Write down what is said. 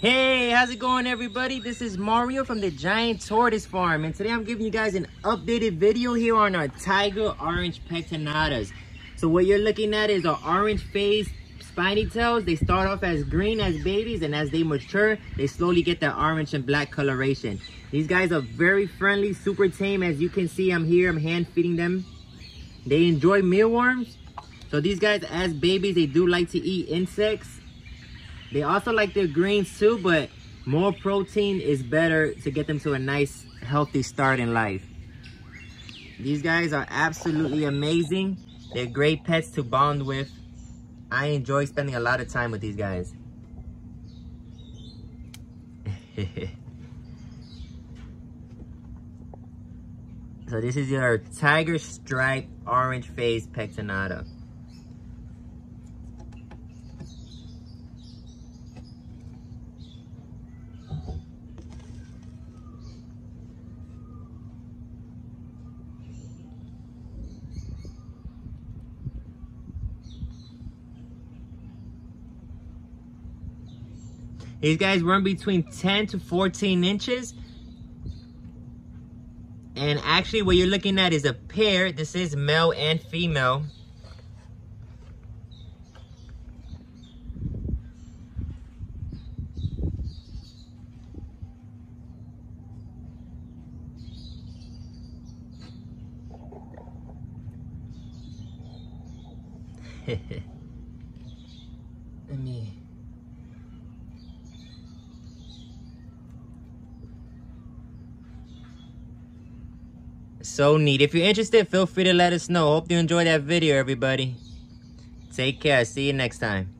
Hey, how's it going everybody? This is Mario from the Giant Tortoise Farm and today I'm giving you guys an updated video here on our Tiger Orange Pectinatas. So what you're looking at is our orange face spiny tails. They start off as green as babies and as they mature, they slowly get that orange and black coloration. These guys are very friendly, super tame. As you can see, I'm here, I'm hand feeding them. They enjoy mealworms. So these guys, as babies, they do like to eat insects they also like their greens too, but more protein is better to get them to a nice, healthy start in life. These guys are absolutely amazing. They're great pets to bond with. I enjoy spending a lot of time with these guys. so this is your tiger stripe orange face pectinata. These guys run between 10 to 14 inches. And actually what you're looking at is a pair. This is male and female. Let me So neat. If you're interested, feel free to let us know. Hope you enjoyed that video, everybody. Take care. See you next time.